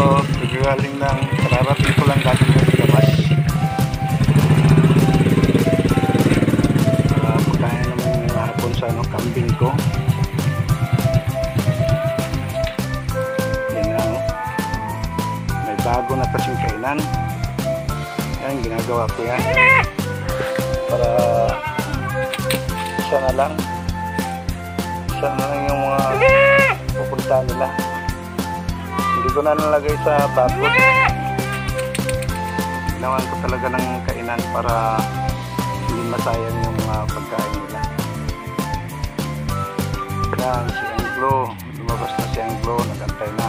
dito galing ng kararating ko lang galing ng labas uh, ah, pagkain naman hapon sa ano, kambing ko. Yan lang. May bago na kasing kainan. Yan ginagawa ko yan. Para isa na lang. Isa na lang yung mga pupunta nila. Hindi na nalagay sa tapos. Ginawan ko talaga ng kainan para hindi masayang yung mga pagkain nila. Yan, si Anglo. Lumabas na si Anglo. Nagantay na.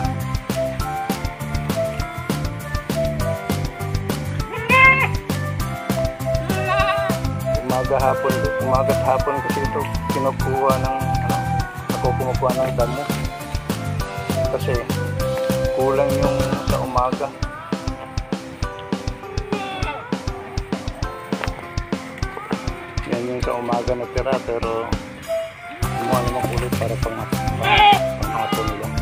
umaga hapon umaga hapon kasi ito kinukuha ng ano, ako kumukuha ng damo kasi kulang yung sa umaga yan yung sa umaga na tira pero kumuha naman ulit para pang, pang, pang hapon nila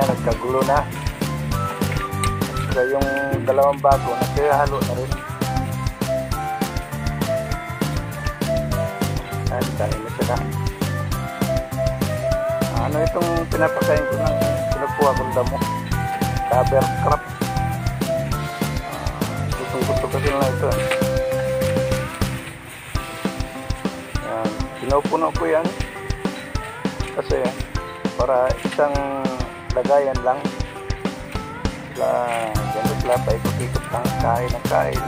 Yan, nagkagulo na. Saka yung dalawang bago, nagkahalo na rin. Yan, kain na sila. Ano itong pinapakain ko ng pinagkuha kong damo? Cover crop. Uh, gustong gusto kasi nila ito. eh. Yan. Pinupuno ko yan. Kasi para isang lagayan lang. Sila, ganun sila, paikot-ikot lang, kain ng kain.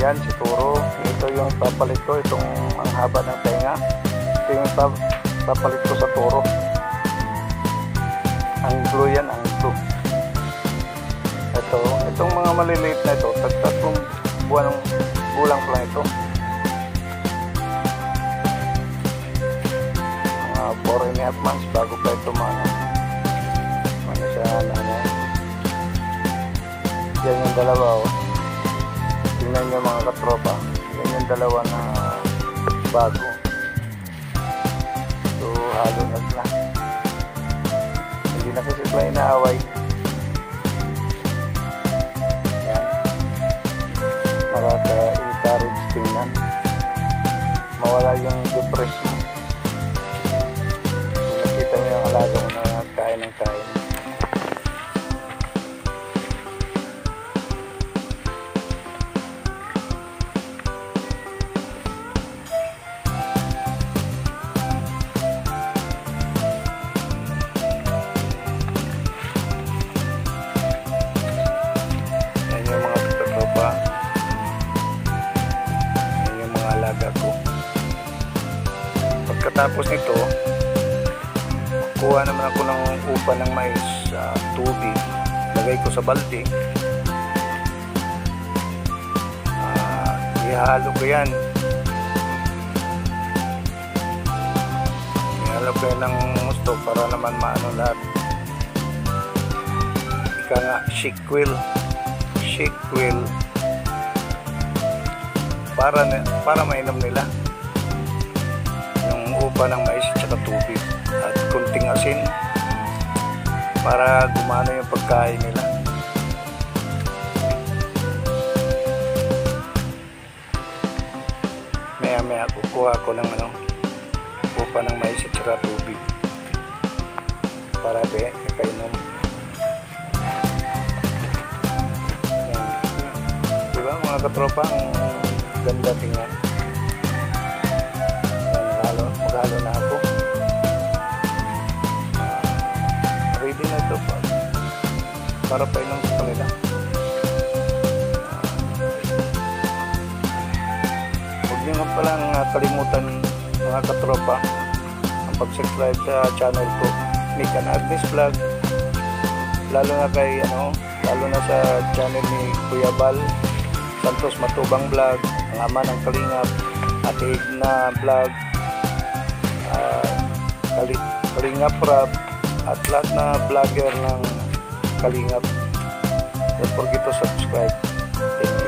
Yan, si Turo. Ito yung papalit ko, itong ang haba ng tenga. Ito yung pap- papalit ko sa Turo. Ang blue yan, ang blue. Ito, itong mga maliliit na ito, tagtatlong buwan ng bulang pa lang ito. mga 4 and a half months bago yan yung dalawa oh. Tingnan nyo mga katropa. Yan yung dalawa na bago. So halo na sila. Hindi na kasi sila inaaway. Yan. Nakaka-encourage tingnan mawala yung depression. Nakita mo yung alaga Pagkatapos nito, kuha naman ako ng upa ng mais sa tubig. Lagay ko sa balde. Ah, ihalo ko yan. Ihalo ko yan ng gusto para naman maano lahat. Ika nga shake wheel para, para mainom nila upa ng mais at tubig at kunting asin para gumana yung pagkain nila. Maya maya kukuha ko ng ano, upa ng mais at saka tubig para be, ikainom. Yan. Diba mga katropa, ang ganda tingnan. Maghalo na ako. ready na ito pa para pa ilang sa kanila. Huwag nyo nga palang ah, kalimutan mga katropa ang pag-subscribe sa channel ko Nick and Agnes Vlog. Lalo na kay ano lalo na sa channel ni Kuya Bal Santos Matubang Vlog ang ama ng Kalingap Ate na Vlog ah, Kali- Kalingap Rap at lahat na vlogger ng Kalingap don't forget to subscribe Thank you.